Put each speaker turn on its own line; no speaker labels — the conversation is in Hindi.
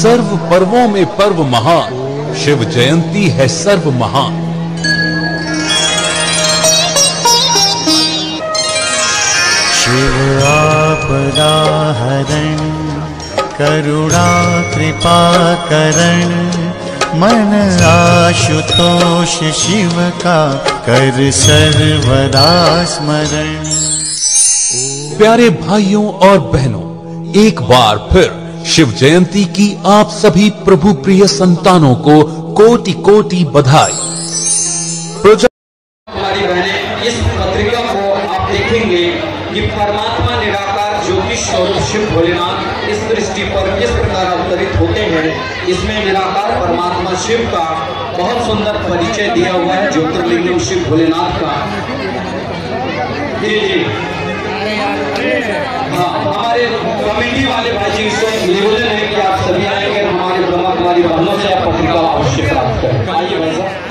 सर्व पर्वों में पर्व महान। शिव जयंती है सर्व महान।
शिव आपदा हरण, करुणा कृपा करण, मन आशुतोष शिव का कर सर्वदा स्मरण
प्यारे भाइयों और बहनों एक बार फिर शिव जयंती की आप सभी प्रभु प्रिय संतानों को कोटि कोटि बधाई
हमारी बहनें इस पत्रिका को आप देखेंगे कि परमात्मा निराकार ज्योतिष स्वरूप शिव भोलेनाथ इस दृष्टि पर किस प्रकार अवतरित होते हैं इसमें निराकार परमात्मा शिव का बहुत सुंदर परिचय दिया हुआ है ज्योतिर्लिंग शिव भोलेनाथ का। जी जी। हाँ हमारे कमेटी वाले भाई जी से निवेदन है कि आप सभी आएँगे हमारे ब्रह्मा कुमारी बहनों से आप पत्रिका अवश्य प्राप्त करें। आइए भाई साहब।